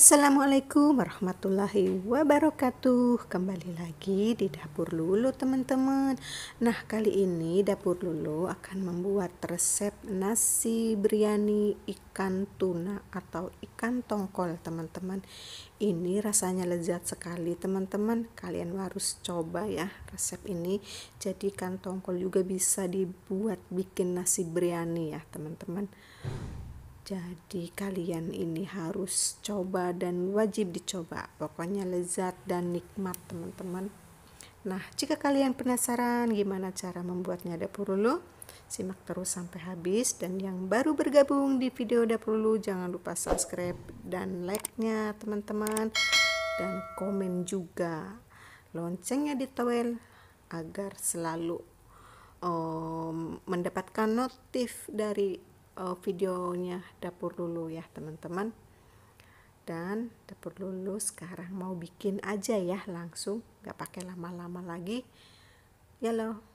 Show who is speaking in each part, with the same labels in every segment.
Speaker 1: Assalamualaikum warahmatullahi wabarakatuh. Kembali lagi di Dapur Lulu teman-teman. Nah kali ini Dapur Lulu akan membuat resep nasi biryani ikan tuna atau ikan tongkol teman-teman. Ini rasanya lezat sekali teman-teman. Kalian harus coba ya resep ini. Jadi ikan tongkol juga bisa dibuat bikin nasi biryani ya teman-teman jadi kalian ini harus coba dan wajib dicoba. Pokoknya lezat dan nikmat teman-teman. Nah, jika kalian penasaran gimana cara membuatnya dapur lulu, simak terus sampai habis dan yang baru bergabung di video dapur lulu jangan lupa subscribe dan like-nya teman-teman dan komen juga loncengnya di towel agar selalu um, mendapatkan notif dari uh, videonya dapur lulu ya teman-teman. Dan dapur lulu sekarang mau bikin aja ya langsung. Nggak pakai lama-lama lagi. Ya loh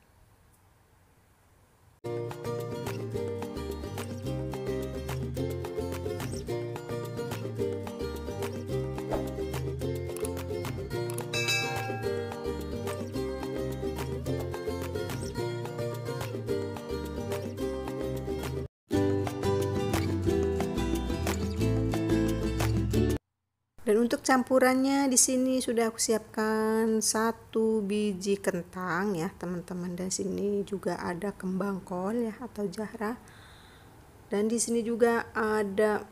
Speaker 1: Dan untuk campurannya di sini sudah aku siapkan satu biji kentang ya teman-teman dan sini juga ada kembang kol ya atau jahra. Dan di sini juga ada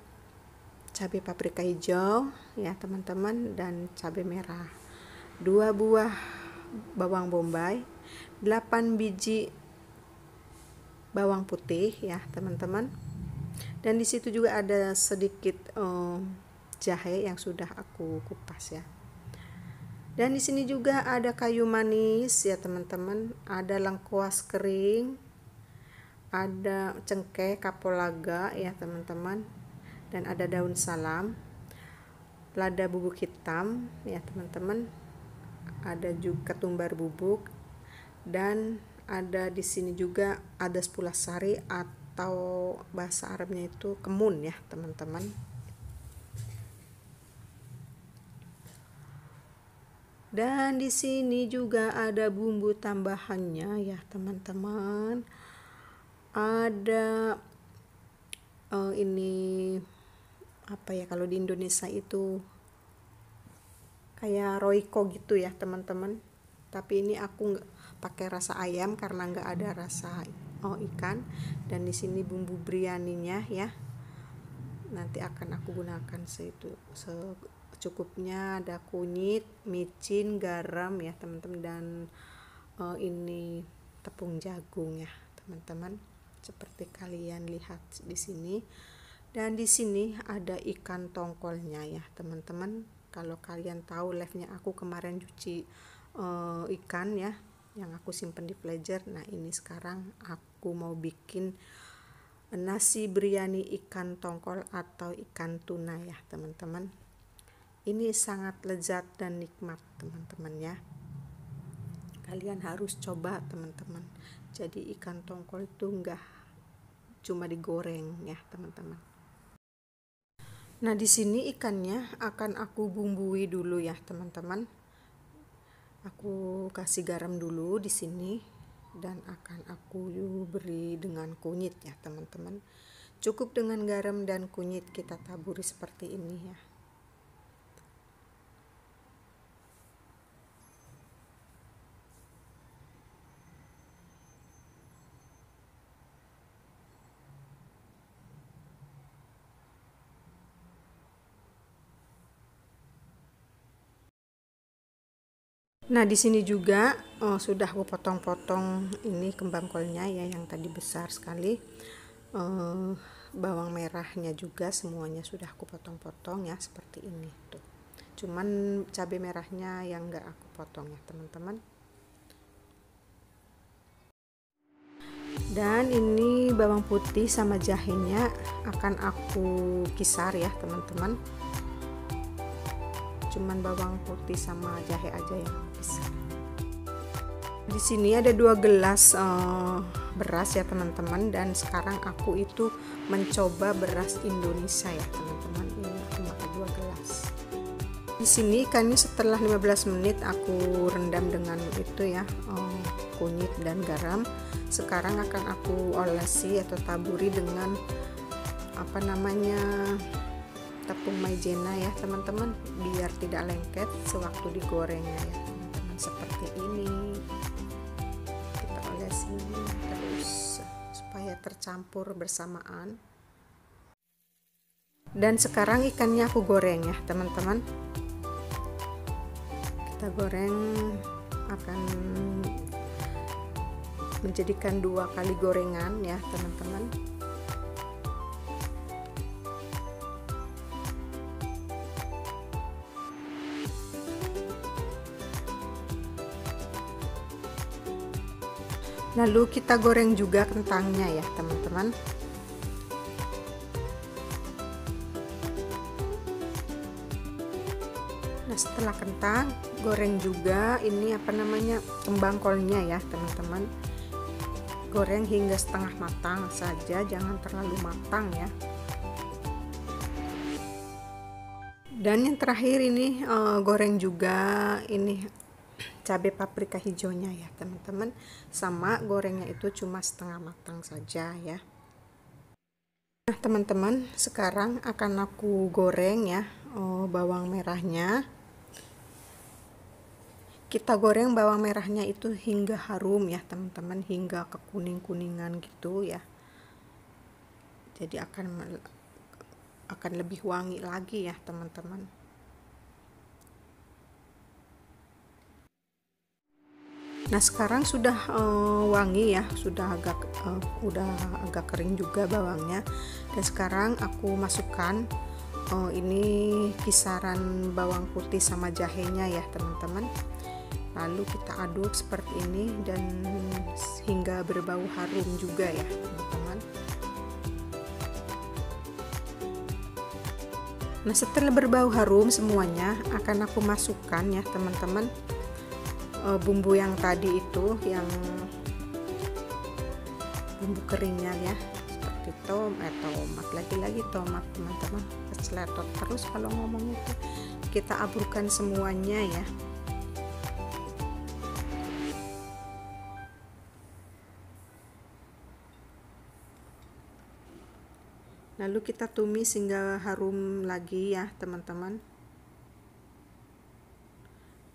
Speaker 1: cabai paprika hijau ya teman-teman dan cabai merah. Dua buah bawang bombay, 8 biji bawang putih ya teman-teman. Dan di situ juga ada sedikit um, jahe yang sudah aku kupas ya. Dan di sini juga ada kayu manis ya teman-teman, ada lengkuas kering, ada cengkeh kapulaga ya teman-teman, dan ada daun salam, lada bubuk hitam ya teman-teman, ada juga ketumbar bubuk, dan ada di sini juga ada sari atau bahasa Arabnya itu kemun ya teman-teman Dan di sini juga ada bumbu tambahannya ya teman-teman. Ada oh ini apa ya kalau di Indonesia itu kayak roiko gitu ya teman-teman. Tapi ini aku nggak pakai rasa ayam karena nggak ada rasa oh ikan. Dan di sini bumbu biryaninya ya. Nanti akan aku gunakan seitu se secukupnya ada kunyit micin garam ya teman-teman dan uh, ini tepung jagung ya teman-teman. Seperti kalian lihat di sini. Dan di sini ada ikan tongkolnya ya teman-teman. Kalau kalian tahu live-nya aku kemarin cuci uh, ikan ya yang aku simpan di pleasure nah ini sekarang aku mau bikin nasi biryani ikan tongkol atau ikan tuna ya teman-teman ini sangat lezat dan nikmat teman-teman ya. Kalian harus coba teman-teman. Jadi ikan tongkol itu enggak cuma digoreng ya teman-teman. Nah di sini ikannya akan aku bumbui dulu ya teman-teman. Aku kasih garam dulu di sini dan akan aku beri dengan kunyit ya teman-teman. Cukup dengan garam dan kunyit kita taburi seperti ini ya Nah, di sini juga oh, sudah aku potong-potong ini kembang kolnya ya yang tadi besar sekali. Uh, bawang merahnya juga semuanya sudah aku potong-potong ya seperti ini tuh. Cuman cabai merahnya yang enggak aku potong ya, teman-teman. Dan ini bawang putih sama jahenya akan aku kisar ya, teman-teman cuman bawang putih sama jahe aja yang bisa di sini ada dua gelas uh, beras ya teman-teman. Dan sekarang aku itu mencoba beras Indonesia ya teman-teman. Ini aku dua gelas. Di sini ikannya setelah 15 menit aku rendam dengan itu ya oh, kunyit dan garam. Sekarang akan aku olesi atau taburi dengan apa namanya tepung maizena ya teman-teman biar tidak lengket sewaktu digorengnya ya teman-teman. Seperti ini. Kita olesi terus supaya tercampur bersamaan. Dan sekarang ikannya aku goreng ya teman-teman. Kita goreng akan menjadikan dua kali gorengan ya teman-teman lalu kita goreng juga kentangnya ya teman-teman. Nah setelah kentang goreng juga. Ini apa namanya? Kembang kolnya ya teman-teman. Goreng hingga setengah matang saja jangan terlalu matang ya. Dan yang terakhir ini uh, goreng juga. Ini cabai paprika hijaunya ya teman-teman. Sama gorengnya itu cuma setengah matang saja ya. Nah teman-teman sekarang akan aku goreng ya oh, bawang merahnya. Kita goreng bawang merahnya itu hingga harum ya teman-teman hingga ke kuning-kuningan gitu ya. Jadi akan akan lebih wangi lagi ya teman-teman Nah sekarang sudah uh, wangi ya, sudah agak uh, udah agak kering juga bawangnya. Dan sekarang aku masukkan uh, ini kisaran bawang putih sama jahenya ya teman-teman. Lalu kita aduk seperti ini dan hingga berbau harum juga ya teman-teman. Nah setelah berbau harum semuanya akan aku masukkan ya teman-teman eh, bumbu yang tadi itu yang bumbu keringnya ya seperti tomat eh, tomat lagi-lagi tomat teman-teman. Seletot terus kalau ngomong itu. Kita aburkan semuanya ya. Lalu kita tumis hingga harum lagi ya teman-teman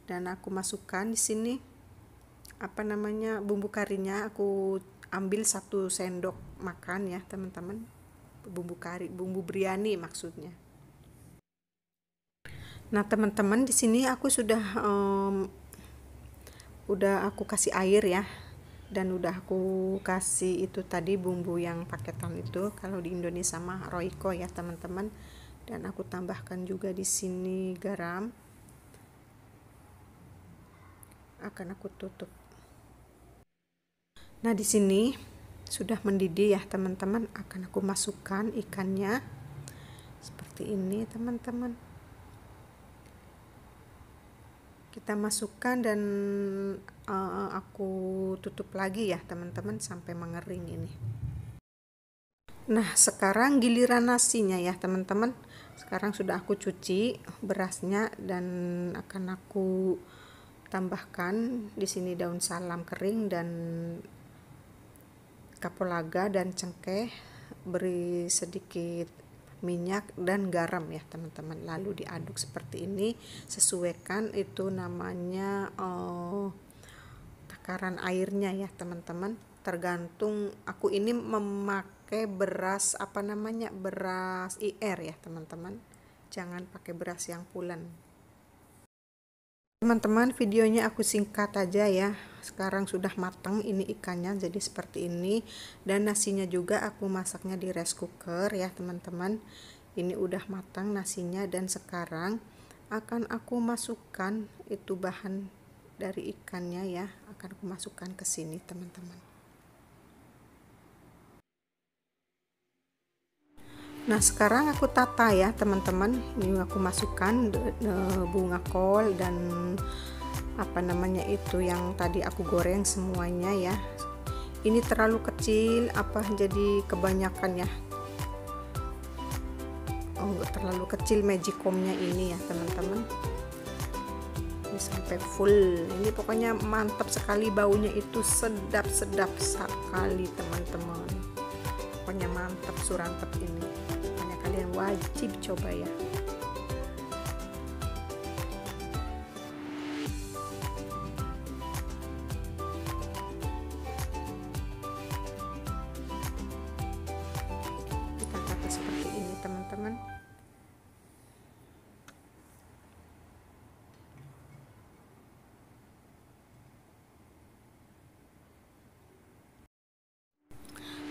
Speaker 1: dan aku masukkan di sini apa namanya bumbu karinya aku ambil satu sendok makan ya teman-teman. Bumbu kari bumbu biryani maksudnya. Nah teman-teman di sini aku sudah um, udah aku kasih air ya. Dan udah aku kasih itu tadi bumbu yang paketan itu kalau di Indonesia mah Royco ya teman-teman. Dan aku tambahkan juga di sini garam akan aku tutup. Nah di sini sudah mendidih ya teman-teman. Akan aku masukkan ikannya. Seperti ini teman-teman. Kita masukkan dan uh, aku tutup lagi ya teman-teman sampai mengering ini. Nah sekarang giliran nasinya ya teman-teman. Sekarang sudah aku cuci berasnya dan akan aku tambahkan di sini daun salam kering dan kapulaga dan cengkeh. Beri sedikit minyak dan garam ya teman-teman. Lalu diaduk seperti ini. Sesuaikan itu namanya uh, takaran airnya ya teman-teman. Tergantung aku ini memakai beras apa namanya beras IR ya teman-teman. Jangan pakai beras yang pulen teman-teman videonya aku singkat aja ya. Sekarang sudah matang ini ikannya jadi seperti ini. Dan nasinya juga aku masaknya di rice cooker ya teman-teman. Ini udah matang nasinya dan sekarang akan aku masukkan itu bahan dari ikannya ya. Akan aku masukkan ke sini teman-teman Nah sekarang aku tata ya teman-teman. Ini aku masukkan bunga kol dan apa namanya itu yang tadi aku goreng semuanya ya. Ini terlalu kecil apa jadi kebanyakan ya. Oh terlalu kecil magicomnya ini ya teman-teman. Sampai full. Ini pokoknya mantap sekali baunya itu sedap-sedap sekali teman-teman. Pokoknya mantap surantep ini wajib coba ya. Kita tata seperti ini teman-teman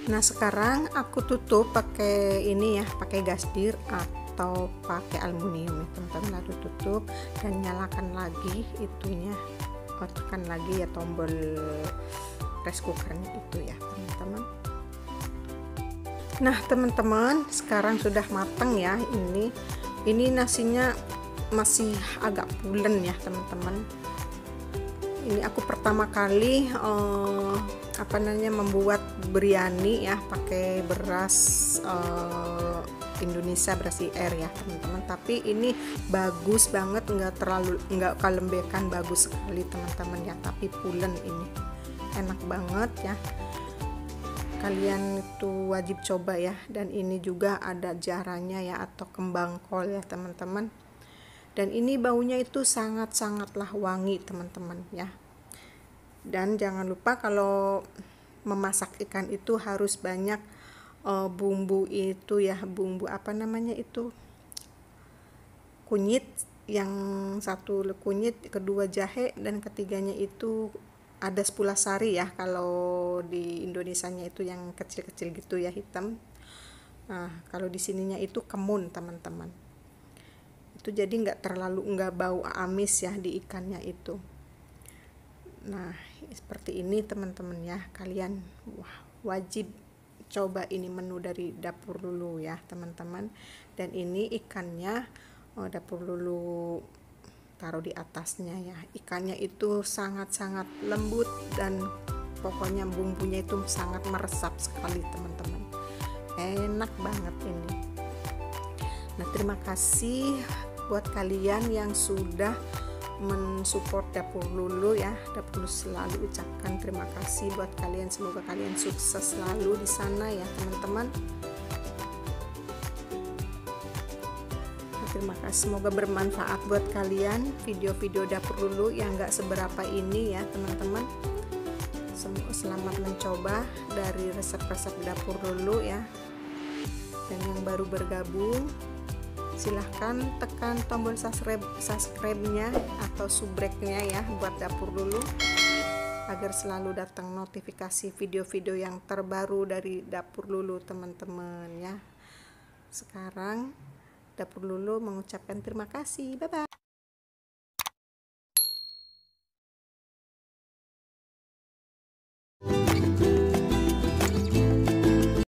Speaker 1: Nah sekarang aku tutup pakai ini ya, pakai gasdir atau pakai aluminium ya teman-teman. Lalu tutup dan nyalakan lagi itunya, tekan lagi ya tombol rice cookernya itu ya teman-teman. Nah teman-teman sekarang sudah matang ya ini. Ini nasinya masih agak pulen ya teman-teman. Ini aku pertama kali uh, apa namanya membuat biryani ya pakai beras uh, Indonesia beras IR ya teman-teman. Tapi ini bagus banget nggak terlalu nggak kalembekan bagus sekali teman-teman ya. Tapi pulen ini enak banget ya. Kalian itu wajib coba ya. Dan ini juga ada jaranya ya atau kembang kol ya teman-teman. Dan ini baunya itu sangat-sangatlah wangi teman-teman ya dan jangan lupa kalau memasak ikan itu harus banyak uh, bumbu itu ya bumbu apa namanya itu? Kunyit yang satu kunyit kedua jahe dan ketiganya itu ada sari ya kalau di Indonesianya itu yang kecil-kecil gitu ya hitam. Nah kalau di sininya itu kemun teman-teman. Itu jadi nggak terlalu nggak bau amis ya di ikannya itu. Nah seperti ini teman-teman ya. Kalian wah, wajib coba ini menu dari dapur lulu ya teman-teman. Dan ini ikannya oh, dapur lulu taruh di atasnya ya. Ikannya itu sangat-sangat lembut dan pokoknya bumbunya itu sangat meresap sekali teman-teman. Enak banget ini. Nah terima kasih buat kalian yang sudah mensupport dapur lulu ya. Dapur lulu selalu ucapkan terima kasih buat kalian. Semoga kalian sukses selalu di sana ya teman-teman. Terima kasih semoga bermanfaat buat kalian. Video-video dapur lulu yang gak seberapa ini ya teman-teman. Selamat mencoba dari resep-resep dapur lulu ya. Dan yang baru bergabung silahkan tekan tombol subscribe subscribe-nya atau subrek-nya ya buat dapur dulu. Agar selalu datang notifikasi video-video yang terbaru dari dapur lulu teman-teman ya. Sekarang dapur lulu mengucapkan terima kasih. Bye bye